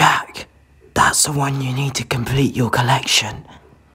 Jack, that's the one you need to complete your collection.